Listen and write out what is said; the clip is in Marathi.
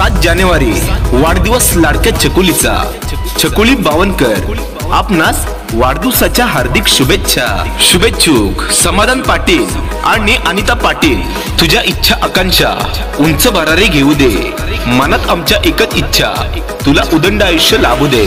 सात जानेवारी वाढदिवस लाडक्या चकुलीचा चकुली बावनकर आपणास वाढदिवसाच्या हार्दिक शुभेच्छा. शुभेच्छुक समाधान पाटील आणि अनिता पाटील तुझ्या इच्छा आकांक्षा उंच भरारी घेऊ दे. मनात आमच्या एकच इच्छा तुला उदंड आयुष्य लाभू दे.